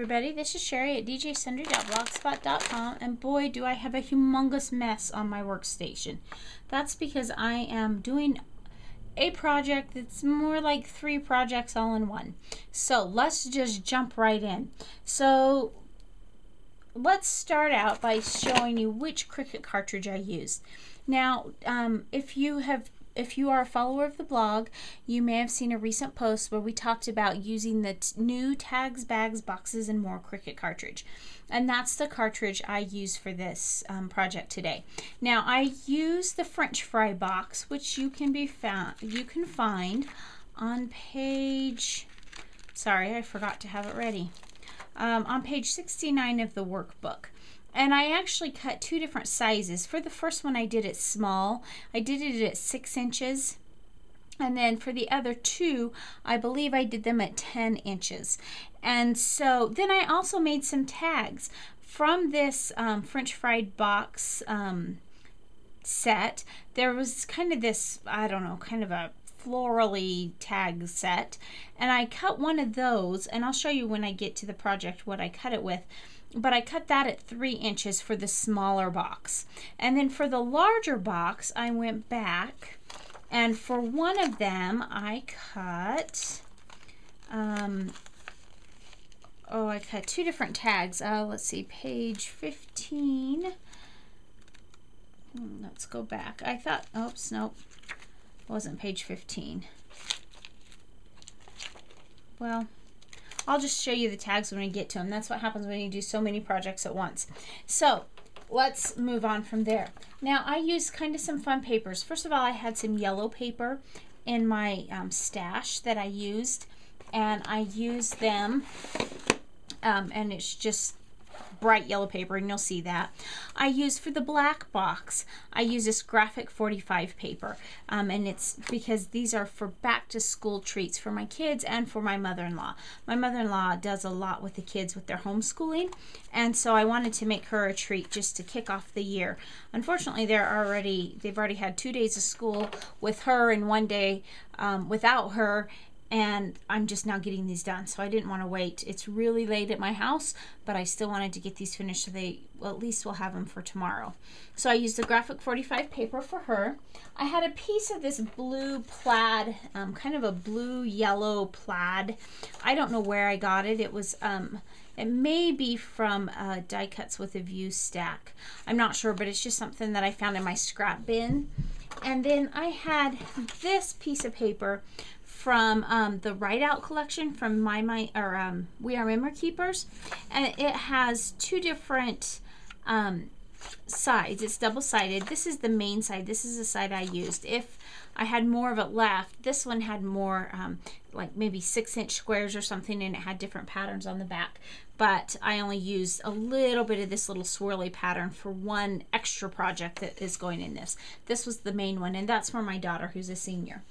everybody, this is Sherry at djssundries.blogspot.com and boy do I have a humongous mess on my workstation. That's because I am doing a project that's more like three projects all in one. So let's just jump right in. So let's start out by showing you which Cricut cartridge I used. Now, um, if you have if you are a follower of the blog, you may have seen a recent post where we talked about using the new tags, bags, boxes, and more Cricut cartridge. And that's the cartridge I use for this um, project today. Now I use the French fry box, which you can be found, you can find on page, sorry, I forgot to have it ready, um, on page 69 of the workbook. And I actually cut two different sizes. For the first one, I did it small. I did it at six inches. And then for the other two, I believe I did them at 10 inches. And so then I also made some tags from this um, French fried box um, set. There was kind of this, I don't know, kind of a florally tag set. And I cut one of those, and I'll show you when I get to the project what I cut it with but I cut that at three inches for the smaller box. And then for the larger box, I went back and for one of them, I cut, um, oh, I cut two different tags. Uh, let's see, page 15. Hmm, let's go back. I thought, oops, nope, wasn't page 15. Well, I'll just show you the tags when we get to them. That's what happens when you do so many projects at once. So let's move on from there. Now I used kind of some fun papers. First of all, I had some yellow paper in my um, stash that I used and I used them um, and it's just bright yellow paper and you'll see that. I use for the black box, I use this graphic 45 paper um, and it's because these are for back to school treats for my kids and for my mother-in-law. My mother-in-law does a lot with the kids with their homeschooling and so I wanted to make her a treat just to kick off the year. Unfortunately, they're already, they've already had two days of school with her and one day um, without her and I'm just now getting these done so I didn't want to wait. It's really late at my house but I still wanted to get these finished so they well at least we'll have them for tomorrow. So I used the graphic 45 paper for her. I had a piece of this blue plaid um, kind of a blue yellow plaid. I don't know where I got it. It was um, it may be from uh, die cuts with a view stack. I'm not sure but it's just something that I found in my scrap bin. And then I had this piece of paper from um, the Write Out collection from My My or um, We Are Memory Keepers, and it has two different um, sides. It's double sided. This is the main side. This is the side I used. If I had more of it left, this one had more um, like maybe six inch squares or something, and it had different patterns on the back. But I only used a little bit of this little swirly pattern for one extra project that is going in this. This was the main one, and that's for my daughter who's a senior.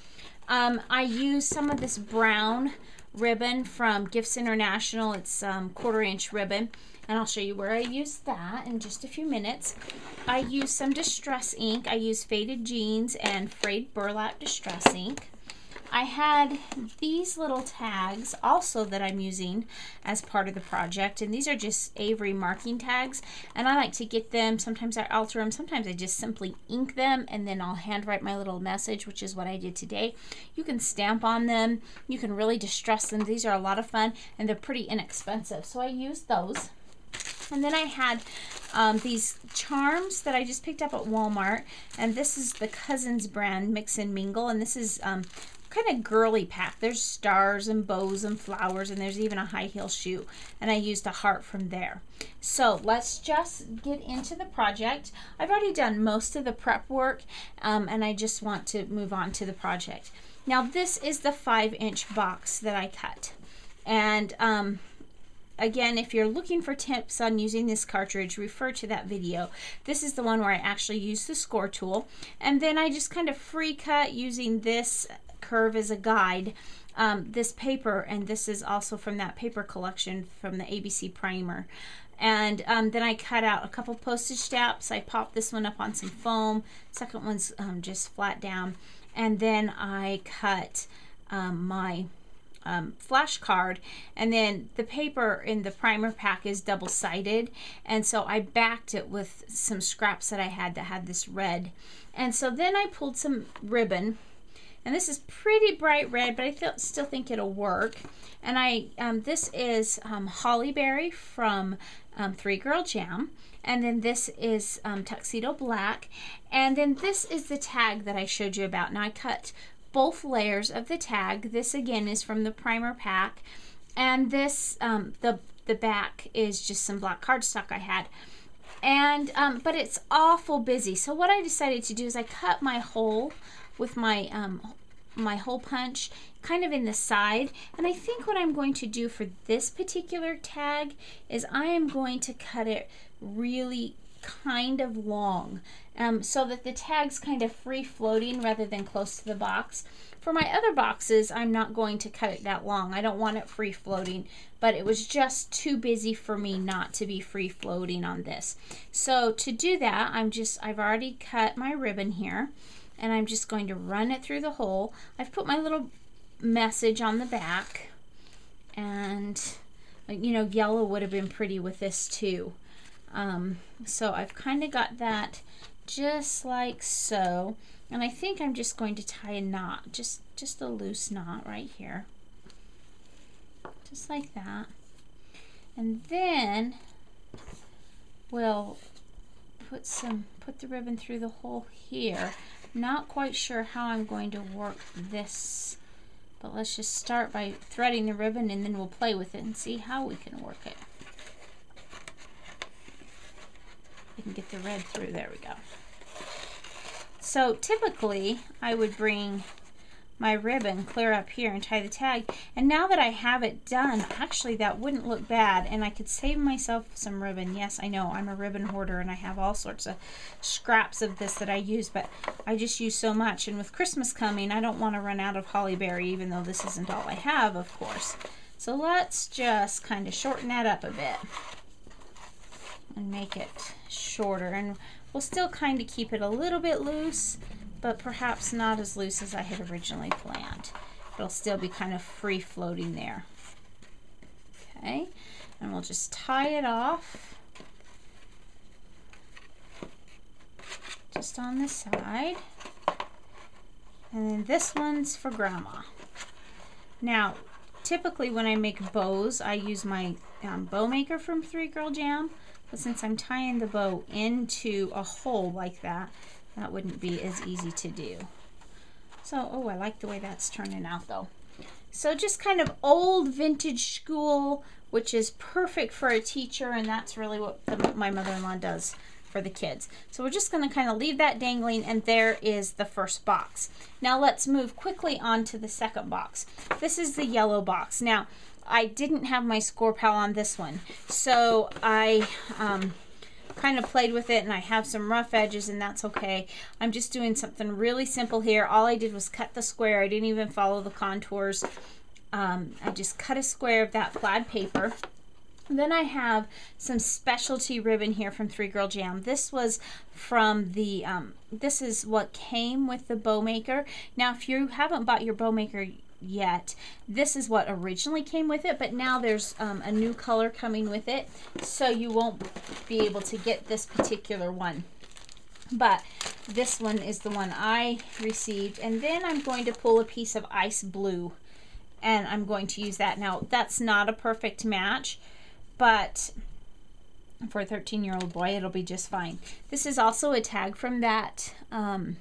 Um, I use some of this brown ribbon from Gifts International. It's um, quarter inch ribbon. And I'll show you where I use that in just a few minutes. I use some distress ink. I use Faded Jeans and Frayed Burlap Distress ink. I had these little tags also that I'm using as part of the project and these are just Avery marking tags and I like to get them sometimes I alter them sometimes I just simply ink them and then I'll handwrite my little message which is what I did today you can stamp on them you can really distress them these are a lot of fun and they're pretty inexpensive so I use those and then I had um, these charms that I just picked up at Walmart. And this is the Cousins brand Mix and Mingle. And this is um, kind of girly pack. There's stars and bows and flowers, and there's even a high heel shoe. And I used a heart from there. So let's just get into the project. I've already done most of the prep work, um, and I just want to move on to the project. Now this is the five inch box that I cut. And um, again, if you're looking for tips on using this cartridge, refer to that video. This is the one where I actually use the score tool. And then I just kind of free cut using this curve as a guide um, this paper, and this is also from that paper collection from the ABC Primer. And um, then I cut out a couple postage stamps. I popped this one up on some foam. Second one's um, just flat down. And then I cut um, my um, flashcard and then the paper in the primer pack is double-sided and so I backed it with some scraps that I had that had this red and so then I pulled some ribbon and this is pretty bright red but I th still think it'll work and I um, this is um, Holly Berry from um, Three Girl Jam and then this is um, Tuxedo Black and then this is the tag that I showed you about now I cut both layers of the tag. This again is from the primer pack. And this, um, the, the back is just some black cardstock I had. And, um, but it's awful busy. So what I decided to do is I cut my hole with my, um, my hole punch kind of in the side. And I think what I'm going to do for this particular tag is I am going to cut it really kind of long um, so that the tag's kind of free floating rather than close to the box. For my other boxes, I'm not going to cut it that long. I don't want it free floating, but it was just too busy for me not to be free floating on this. So to do that, I'm just, I've already cut my ribbon here and I'm just going to run it through the hole. I've put my little message on the back and you know, yellow would have been pretty with this too. Um, so I've kind of got that just like so. And I think I'm just going to tie a knot, just, just a loose knot right here. Just like that. And then we'll put some, put the ribbon through the hole here. Not quite sure how I'm going to work this, but let's just start by threading the ribbon and then we'll play with it and see how we can work it. You can get the red through. There we go. So typically I would bring my ribbon clear up here and tie the tag. And now that I have it done, actually that wouldn't look bad and I could save myself some ribbon. Yes, I know I'm a ribbon hoarder and I have all sorts of scraps of this that I use, but I just use so much. And with Christmas coming, I don't want to run out of holly berry, even though this isn't all I have, of course. So let's just kind of shorten that up a bit and make it shorter. And we'll still kind of keep it a little bit loose, but perhaps not as loose as I had originally planned. It'll still be kind of free floating there. Okay, and we'll just tie it off. Just on the side. And then this one's for grandma. Now, typically when I make bows, I use my um, bow maker from Three Girl Jam. But since I'm tying the bow into a hole like that, that wouldn't be as easy to do. So, oh, I like the way that's turning out though. So just kind of old vintage school, which is perfect for a teacher, and that's really what the, my mother-in-law does for the kids. So we're just going to kind of leave that dangling, and there is the first box. Now let's move quickly on to the second box. This is the yellow box. Now, I didn't have my Scor-Pal on this one. So I um, kind of played with it and I have some rough edges and that's okay. I'm just doing something really simple here. All I did was cut the square. I didn't even follow the contours. Um, I just cut a square of that plaid paper. Then I have some specialty ribbon here from Three Girl Jam. This was from the, um, this is what came with the bow maker. Now, if you haven't bought your bow maker yet. This is what originally came with it, but now there's um, a new color coming with it, so you won't be able to get this particular one. But this one is the one I received, and then I'm going to pull a piece of ice blue, and I'm going to use that. Now, that's not a perfect match, but for a 13-year-old boy, it'll be just fine. This is also a tag from that um,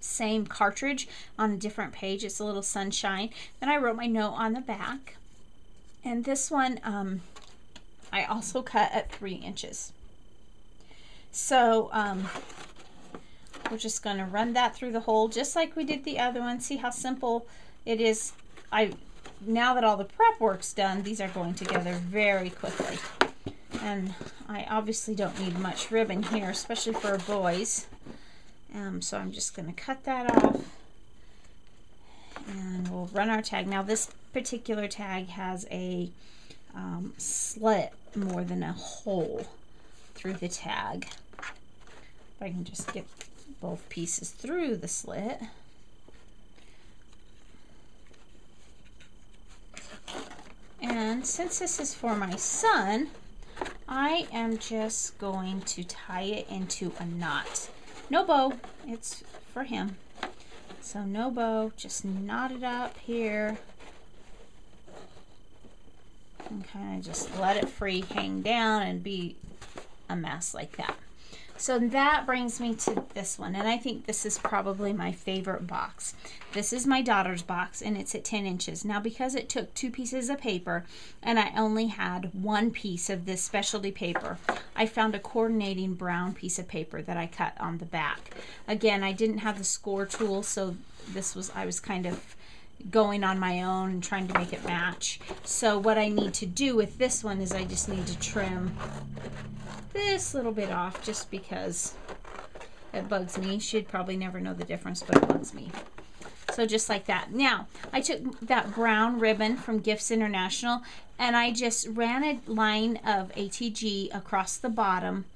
same cartridge on a different page. It's a little sunshine. Then I wrote my note on the back. And this one, um, I also cut at three inches. So, um, we're just going to run that through the hole just like we did the other one. See how simple it is. I Now that all the prep work's done, these are going together very quickly. And I obviously don't need much ribbon here, especially for boys. Um, so I'm just going to cut that off and we'll run our tag. Now this particular tag has a um, slit more than a hole through the tag. If I can just get both pieces through the slit. And since this is for my son, I am just going to tie it into a knot. No bow, it's for him. So no bow, just knot it up here. And kind of just let it free hang down and be a mess like that. So that brings me to this one, and I think this is probably my favorite box. This is my daughter's box, and it's at 10 inches. Now, because it took two pieces of paper, and I only had one piece of this specialty paper, I found a coordinating brown piece of paper that I cut on the back. Again, I didn't have the score tool, so this was, I was kind of going on my own and trying to make it match. So what I need to do with this one is I just need to trim this little bit off just because it bugs me. She'd probably never know the difference, but it bugs me. So just like that. Now, I took that brown ribbon from Gifts International and I just ran a line of ATG across the bottom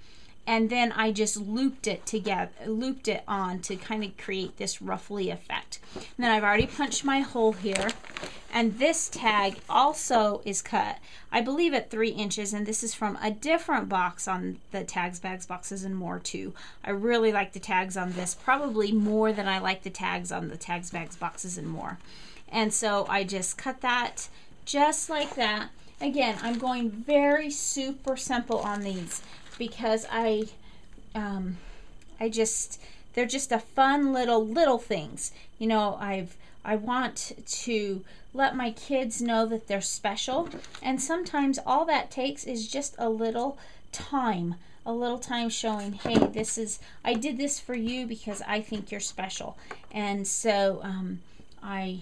and then I just looped it together, looped it on to kind of create this ruffly effect. And then I've already punched my hole here, and this tag also is cut, I believe at three inches, and this is from a different box on the Tags, Bags, Boxes, and More too. I really like the tags on this, probably more than I like the tags on the Tags, Bags, Boxes, and More. And so I just cut that just like that. Again, I'm going very super simple on these because I, um, I just, they're just a fun little, little things. You know, I've, I want to let my kids know that they're special. And sometimes all that takes is just a little time a little time showing, hey, this is, I did this for you because I think you're special. And so um, I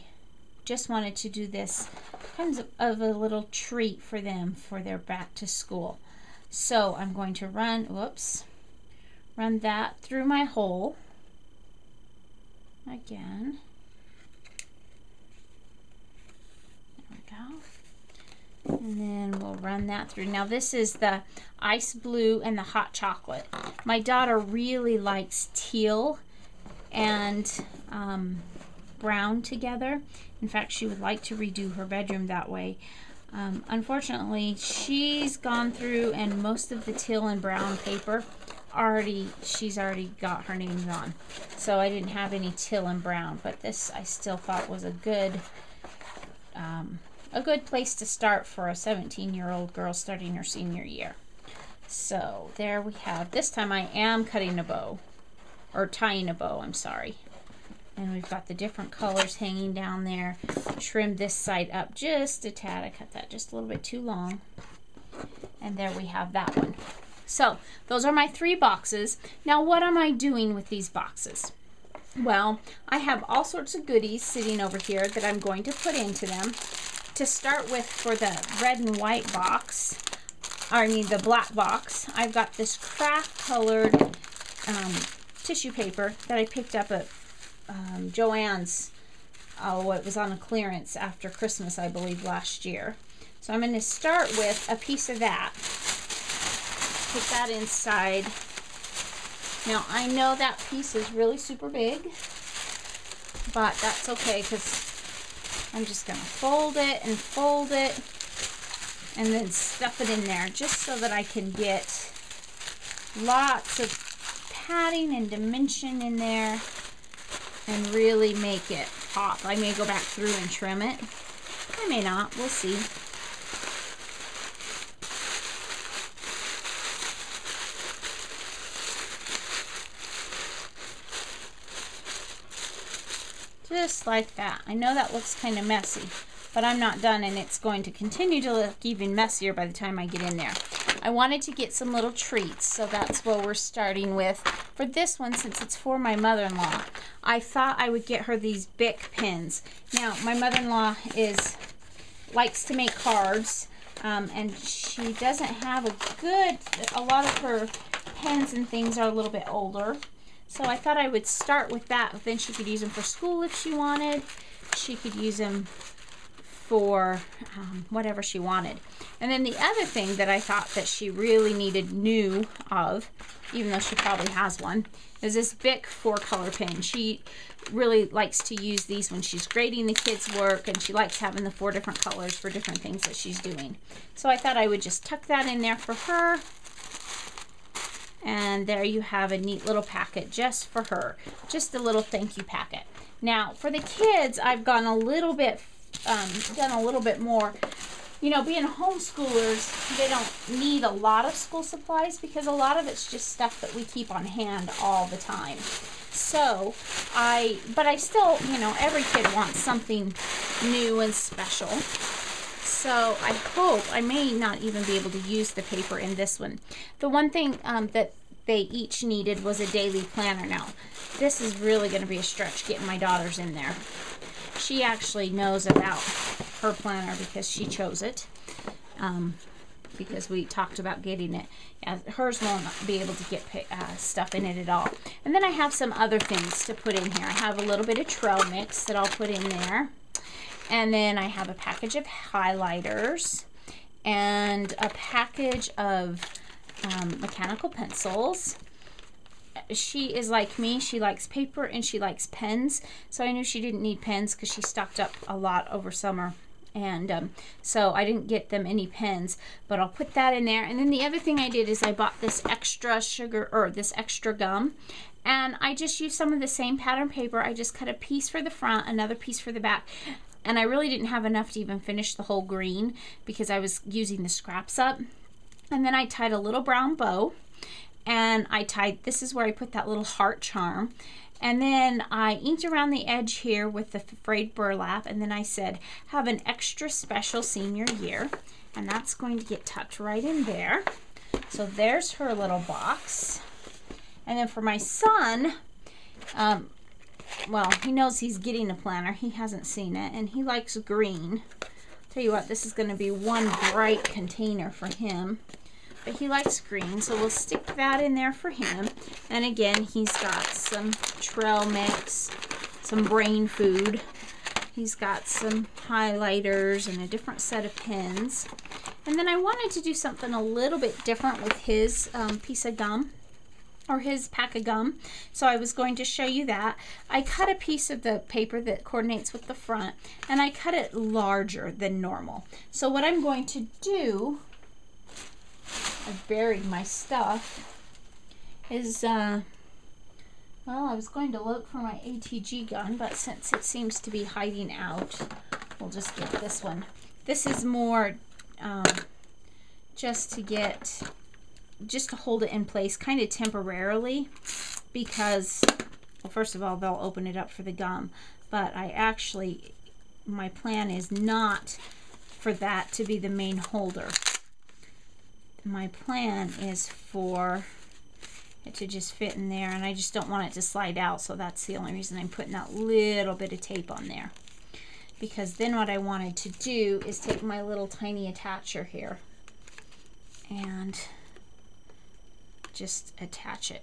just wanted to do this kind of, of a little treat for them for their back to school. So I'm going to run, whoops, run that through my hole again. There we go. And then we'll run that through. Now this is the ice blue and the hot chocolate. My daughter really likes teal and um, brown together. In fact, she would like to redo her bedroom that way. Um, unfortunately, she's gone through and most of the teal and brown paper already, she's already got her names on. So I didn't have any teal and brown, but this I still thought was a good, um, a good place to start for a 17 year old girl starting her senior year. So there we have, this time I am cutting a bow, or tying a bow, I'm sorry. And we've got the different colors hanging down there. Trim this side up just a tad. I cut that just a little bit too long. And there we have that one. So those are my three boxes. Now what am I doing with these boxes? Well, I have all sorts of goodies sitting over here that I'm going to put into them. To start with for the red and white box, or I mean the black box, I've got this craft colored um, tissue paper that I picked up at um, Joann's. Oh, it was on a clearance after Christmas, I believe, last year. So I'm going to start with a piece of that. Put that inside. Now, I know that piece is really super big, but that's okay because I'm just going to fold it and fold it and then stuff it in there just so that I can get lots of padding and dimension in there and really make it pop. I may go back through and trim it. I may not. We'll see. Just like that. I know that looks kind of messy, but I'm not done and it's going to continue to look even messier by the time I get in there. I wanted to get some little treats, so that's what we're starting with. For this one, since it's for my mother-in-law, I thought I would get her these Bic pens. Now, my mother-in-law is likes to make cards, um, and she doesn't have a good, a lot of her pens and things are a little bit older. So I thought I would start with that. Then she could use them for school if she wanted. She could use them for um, whatever she wanted. And then the other thing that I thought that she really needed new of, even though she probably has one, is this Bic four color pen. She really likes to use these when she's grading the kids' work and she likes having the four different colors for different things that she's doing. So I thought I would just tuck that in there for her. And there you have a neat little packet just for her. Just a little thank you packet. Now, for the kids, I've gone a little bit, um, done a little bit more. You know, being homeschoolers, they don't need a lot of school supplies because a lot of it's just stuff that we keep on hand all the time. So, I, but I still, you know, every kid wants something new and special. So I hope, I may not even be able to use the paper in this one. The one thing um, that they each needed was a daily planner. Now, this is really going to be a stretch getting my daughters in there. She actually knows about her planner because she chose it. Um, because we talked about getting it. Yeah, hers won't be able to get uh, stuff in it at all. And then I have some other things to put in here. I have a little bit of trail mix that I'll put in there. And then I have a package of highlighters and a package of um, mechanical pencils. She is like me. She likes paper and she likes pens. So I knew she didn't need pens because she stocked up a lot over summer. And um, so I didn't get them any pens, but I'll put that in there. And then the other thing I did is I bought this extra sugar or this extra gum and I just used some of the same pattern paper. I just cut a piece for the front, another piece for the back, and I really didn't have enough to even finish the whole green because I was using the scraps up. And then I tied a little brown bow and I tied, this is where I put that little heart charm. And then I inked around the edge here with the frayed burlap and then I said, have an extra special senior year. And that's going to get tucked right in there. So there's her little box. And then for my son, um, well, he knows he's getting a planner. He hasn't seen it, and he likes green. Tell you what, this is going to be one bright container for him. But he likes green, so we'll stick that in there for him. And again, he's got some trail mix, some brain food. He's got some highlighters and a different set of pens. And then I wanted to do something a little bit different with his um, piece of gum or his pack of gum. So I was going to show you that. I cut a piece of the paper that coordinates with the front and I cut it larger than normal. So what I'm going to do, I've buried my stuff, is, uh, well, I was going to look for my ATG gun, but since it seems to be hiding out, we'll just get this one. This is more um, just to get just to hold it in place kind of temporarily because, well, first of all, they'll open it up for the gum. But I actually, my plan is not for that to be the main holder. My plan is for it to just fit in there and I just don't want it to slide out so that's the only reason I'm putting that little bit of tape on there because then what I wanted to do is take my little tiny attacher here and just attach it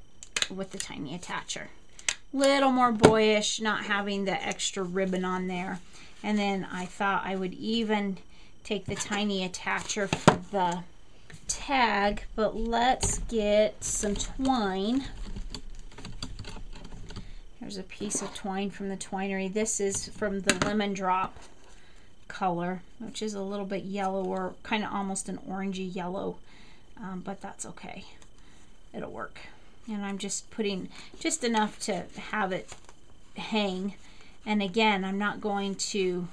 with the tiny attacher. Little more boyish, not having the extra ribbon on there. And then I thought I would even take the tiny attacher for the tag, but let's get some twine. Here's a piece of twine from the twinery. This is from the lemon drop color, which is a little bit yellower, kind of almost an orangey yellow, um, but that's okay it'll work. And I'm just putting just enough to have it hang. And again, I'm not going to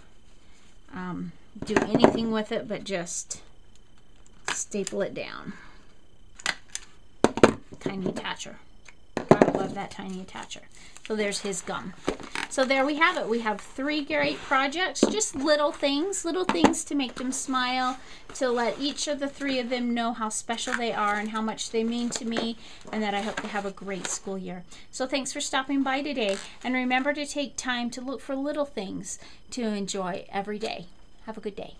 um, do anything with it, but just staple it down. Tiny attacher. I love that tiny attacher. So there's his gum. So there we have it. We have three great projects, just little things, little things to make them smile, to let each of the three of them know how special they are and how much they mean to me, and that I hope they have a great school year. So thanks for stopping by today, and remember to take time to look for little things to enjoy every day. Have a good day.